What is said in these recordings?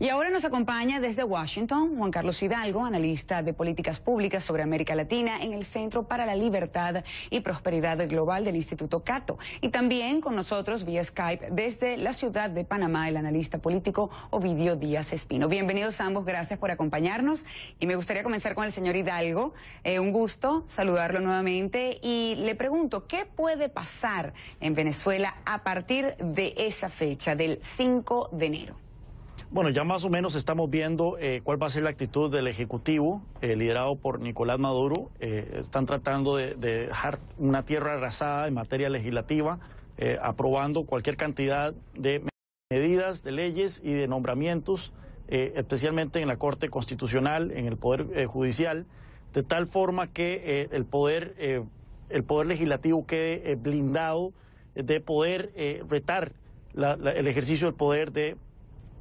Y ahora nos acompaña desde Washington Juan Carlos Hidalgo, analista de políticas públicas sobre América Latina en el Centro para la Libertad y Prosperidad Global del Instituto Cato. Y también con nosotros vía Skype desde la ciudad de Panamá, el analista político Ovidio Díaz Espino. Bienvenidos ambos, gracias por acompañarnos. Y me gustaría comenzar con el señor Hidalgo. Eh, un gusto saludarlo nuevamente y le pregunto, ¿qué puede pasar en Venezuela a partir de esa fecha, del 5 de enero? Bueno, ya más o menos estamos viendo eh, cuál va a ser la actitud del Ejecutivo, eh, liderado por Nicolás Maduro. Eh, están tratando de, dejar una tierra arrasada en materia legislativa, aprobando cualquier cantidad de medidas, de leyes y de nombramientos, especialmente en la Corte Constitucional, en el Poder Judicial, de tal forma que el, poder, el Poder Legislativo quede blindado de poder retar el ejercicio del poder de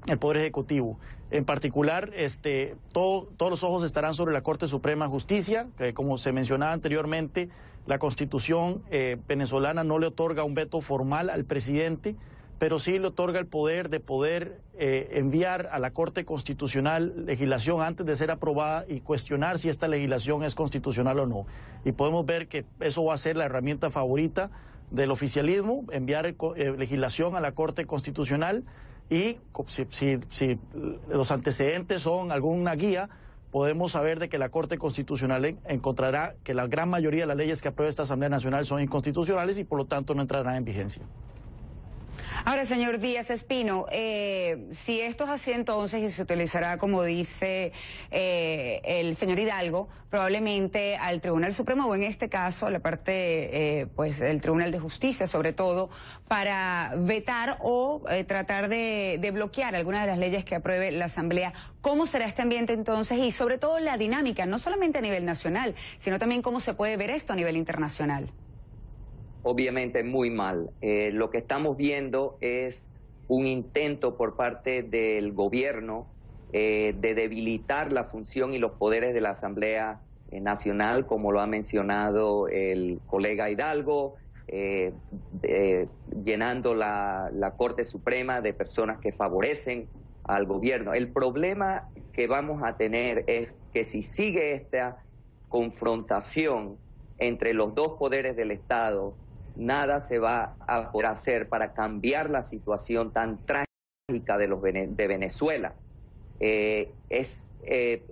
el Poder Ejecutivo. En particular, este, todos los ojos estarán sobre la Corte Suprema de Justicia, que como se mencionaba anteriormente, la Constitución eh, venezolana no le otorga un veto formal al presidente, pero sí le otorga el poder de poder eh, enviar a la Corte Constitucional legislación antes de ser aprobada y cuestionar si esta legislación es constitucional o no. Y podemos ver que eso va a ser la herramienta favorita del oficialismo, enviar eh, legislación a la Corte Constitucional y si, los antecedentes son alguna guía, podemos saber de que la Corte Constitucional encontrará que la gran mayoría de las leyes que aprueba esta Asamblea Nacional son inconstitucionales y por lo tanto no entrarán en vigencia. Ahora, señor Díaz Espino, eh, si esto es así entonces y se utilizará, como dice eh, el señor Hidalgo, probablemente al Tribunal Supremo o en este caso a la parte, eh, pues, del Tribunal de Justicia, sobre todo, para vetar o tratar de, de bloquear algunas de las leyes que apruebe la Asamblea. ¿Cómo será este ambiente entonces y sobre todo la dinámica, no solamente a nivel nacional, sino también cómo se puede ver esto a nivel internacional? Obviamente muy mal. Eh, lo que estamos viendo es un intento por parte del gobierno eh, de debilitar la función y los poderes de la Asamblea eh, Nacional, como lo ha mencionado el colega Hidalgo, llenando la, la Corte Suprema de personas que favorecen al gobierno. El problema que vamos a tener es que si sigue esta confrontación entre los dos poderes del Estado, nada se va a poder hacer para cambiar la situación tan trágica de, los, de Venezuela. Eh, es, eh,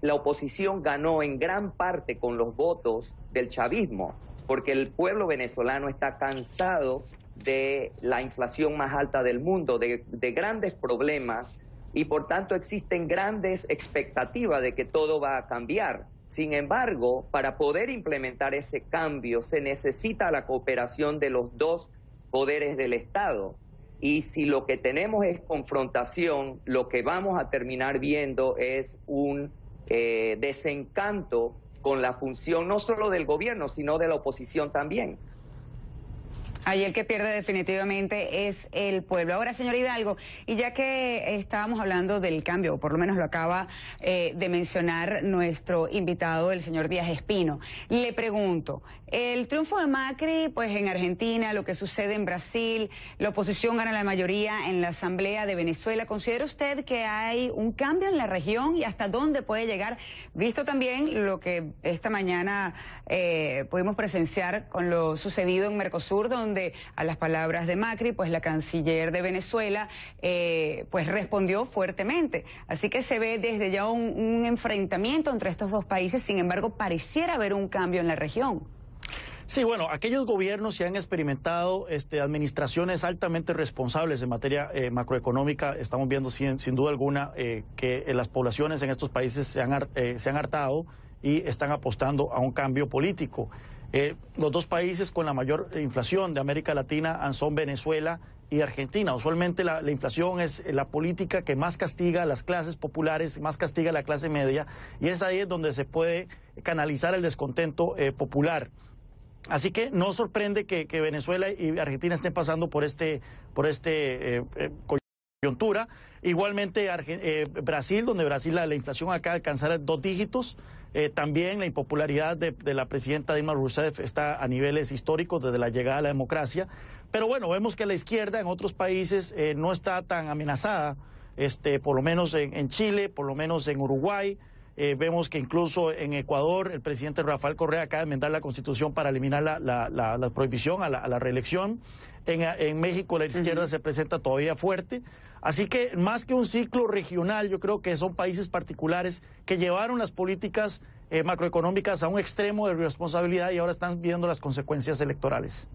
la oposición ganó en gran parte con los votos del chavismo, porque el pueblo venezolano está cansado de la inflación más alta del mundo, de grandes problemas, y por tanto existen grandes expectativas de que todo va a cambiar. Sin embargo, para poder implementar ese cambio se necesita la cooperación de los dos poderes del Estado. Y si lo que tenemos es confrontación, lo que vamos a terminar viendo es un eh, desencanto con la función no solo del gobierno, sino de la oposición también. Ahí el que pierde definitivamente es el pueblo. Ahora, señor Hidalgo, y ya que estábamos hablando del cambio, o por lo menos lo acaba eh, de mencionar nuestro invitado, el señor Díaz Espino, le pregunto, el triunfo de Macri, pues en Argentina, lo que sucede en Brasil, la oposición gana la mayoría en la Asamblea de Venezuela, ¿considera usted que hay un cambio en la región y hasta dónde puede llegar? Visto también lo que esta mañana eh, pudimos presenciar con lo sucedido en Mercosur, donde donde a las palabras de Macri, pues la canciller de Venezuela, eh, pues respondió fuertemente. Así que se ve desde ya un, enfrentamiento entre estos dos países, sin embargo, pareciera haber un cambio en la región. Sí, bueno, aquellos gobiernos que han experimentado este, administraciones altamente responsables en materia eh, macroeconómica, estamos viendo sin, duda alguna eh, que las poblaciones en estos países se han, se han hartado y están apostando a un cambio político. Eh, los dos países con la mayor inflación de América Latina son Venezuela y Argentina. Usualmente la, inflación es la política que más castiga a las clases populares, más castiga a la clase media, y es ahí donde se puede canalizar el descontento eh, popular. Así que no sorprende que, Venezuela y Argentina estén pasando por este, por este eh, coyuntura. Igualmente Brasil, donde Brasil la, la inflación acaba de alcanzar dos dígitos. Eh, también la impopularidad de, la presidenta Dilma Rousseff está a niveles históricos desde la llegada a la democracia. Pero bueno, vemos que la izquierda en otros países eh, no está tan amenazada este, por lo menos en, Chile, por lo menos en Uruguay. Eh, vemos que incluso en Ecuador el presidente Rafael Correa acaba de enmendar la constitución para eliminar la, prohibición a la, reelección. En, México la izquierda se presenta todavía fuerte. Así que más que un ciclo regional, yo creo que son países particulares que llevaron las políticas eh, macroeconómicas a un extremo de responsabilidad y ahora están viendo las consecuencias electorales.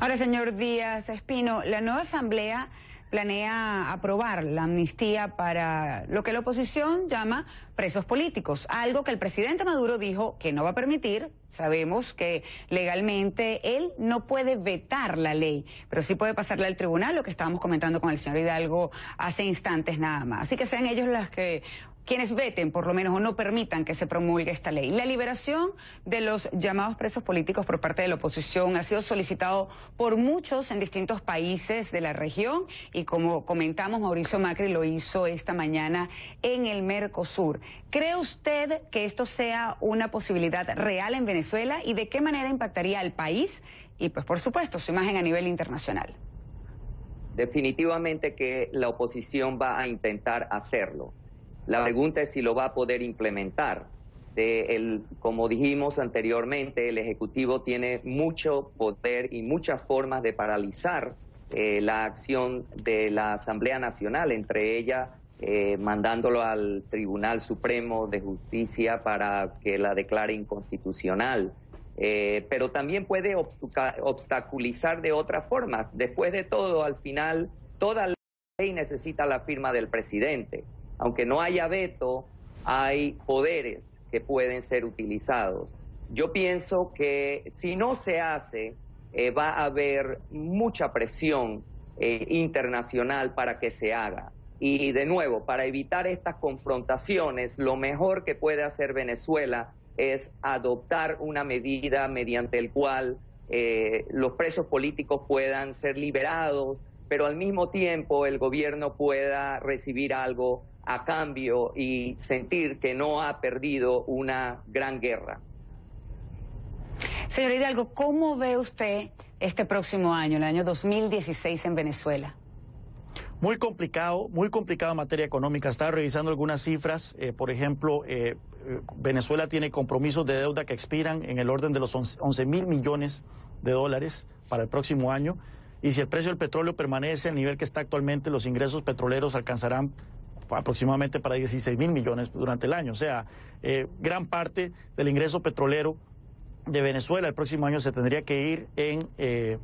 Ahora, señor Díaz Espino, la nueva Asamblea planea aprobar la amnistía para lo que la oposición llama presos políticos, algo que el presidente Maduro dijo que no va a permitir. Sabemos que legalmente él no puede vetar la ley, pero sí puede pasarle al tribunal, lo que estábamos comentando con el señor Hidalgo hace instantes nada más. Así que sean ellos las que quienes veten, por lo menos, o no permitan que se promulgue esta ley. La liberación de los llamados presos políticos por parte de la oposición ha sido solicitado por muchos en distintos países de la región y como comentamos, Mauricio Macri lo hizo esta mañana en el Mercosur. ¿Cree usted que esto sea una posibilidad real en Venezuela y de qué manera impactaría al país y, pues, por supuesto, su imagen a nivel internacional? Definitivamente que la oposición va a intentar hacerlo la pregunta es si lo va a poder implementar. el, como dijimos anteriormente, el Ejecutivo tiene mucho poder y muchas formas de paralizar eh, la acción de la Asamblea Nacional, entre ellas eh, mandándolo al Tribunal Supremo de Justicia para que la declare inconstitucional. Eh, pero también puede obstaculizar de otra forma. Después de todo, al final, toda ley necesita la firma del presidente aunque no haya veto, hay poderes que pueden ser utilizados. Yo pienso que si no se hace, eh, va a haber mucha presión eh, internacional para que se haga. Y de nuevo, para evitar estas confrontaciones, lo mejor que puede hacer Venezuela es adoptar una medida mediante el cual eh, los presos políticos puedan ser liberados, pero al mismo tiempo el gobierno pueda recibir algo a cambio y sentir que no ha perdido una gran guerra. Señor Hidalgo, ¿cómo ve usted este próximo año, el año 2016 en Venezuela? Muy complicado, muy complicado en materia económica. Estaba revisando algunas cifras. Eh, por ejemplo, eh, Venezuela tiene compromisos de deuda que expiran en el orden de los 11 mil millones de dólares para el próximo año. Y si el precio del petróleo permanece al nivel que está actualmente, los ingresos petroleros alcanzarán aproximadamente para 16 mil millones durante el año. O sea, eh, gran parte del ingreso petrolero de Venezuela el próximo año se tendría que ir en, eh,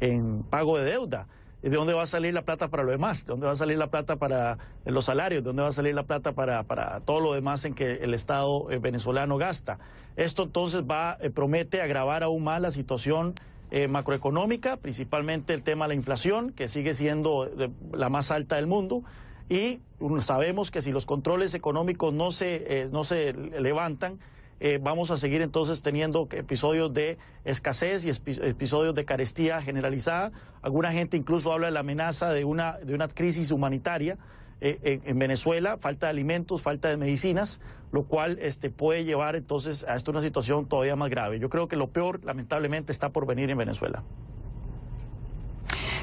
en pago de deuda. ¿De dónde va a salir la plata para lo demás? ¿De dónde va a salir la plata para los salarios? ¿De dónde va a salir la plata para, para todo lo demás en que el Estado eh, venezolano gasta? Esto entonces va, promete agravar aún más la situación macroeconómica, principalmente el tema de la inflación, que sigue siendo la más alta del mundo y sabemos que si los controles económicos no se, eh, no se levantan, eh, vamos a seguir entonces teniendo episodios de escasez y episodios de carestía generalizada. Alguna gente incluso habla de la amenaza de una, de una crisis humanitaria eh, en, Venezuela, falta de alimentos, falta de medicinas, lo cual este, puede llevar entonces a una situación todavía más grave. Yo creo que lo peor, lamentablemente, está por venir en Venezuela.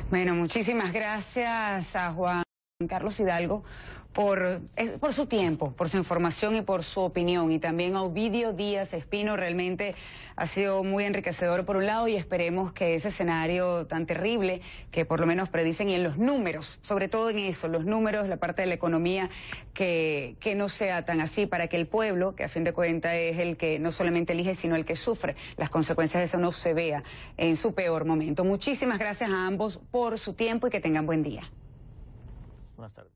Bueno, muchísimas gracias a Juan. Carlos Hidalgo por, eh, por su tiempo, por su información y por su opinión. Y también a Ovidio Díaz Espino, realmente ha sido muy enriquecedor por un lado y esperemos que ese escenario tan terrible que por lo menos predicen y en los números, sobre todo en eso, los números, la parte de la economía, que, que no sea tan así para que el pueblo, que a fin de cuentas es el que no solamente elige, sino el que sufre las consecuencias de eso, no se vea en su peor momento. Muchísimas gracias a ambos por su tiempo y que tengan buen día. Buenas tardes.